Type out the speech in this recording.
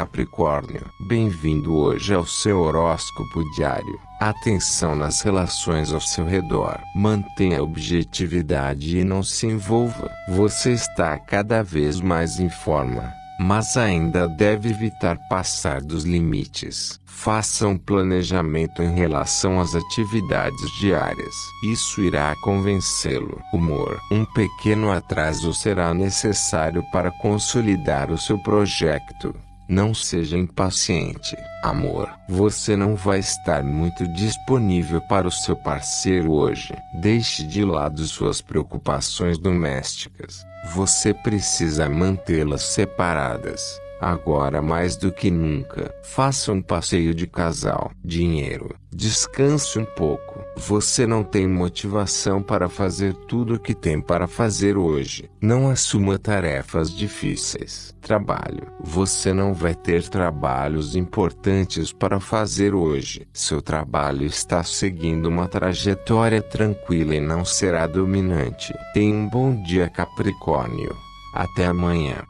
Capricórnio. Bem-vindo hoje ao seu horóscopo diário. Atenção nas relações ao seu redor. Mantenha a objetividade e não se envolva. Você está cada vez mais em forma mas ainda deve evitar passar dos limites. Faça um planejamento em relação às atividades diárias. Isso irá convencê-lo. Humor. Um pequeno atraso será necessário para consolidar o seu projeto. Não seja impaciente, amor. Você não vai estar muito disponível para o seu parceiro hoje. Deixe de lado suas preocupações domésticas. Você precisa mantê-las separadas. Agora mais do que nunca, faça um passeio de casal. Dinheiro. Descanse um pouco. Você não tem motivação para fazer tudo o que tem para fazer hoje. Não assuma tarefas difíceis. Trabalho. Você não vai ter trabalhos importantes para fazer hoje. Seu trabalho está seguindo uma trajetória tranquila e não será dominante. Tenha um bom dia, Capricórnio. Até amanhã.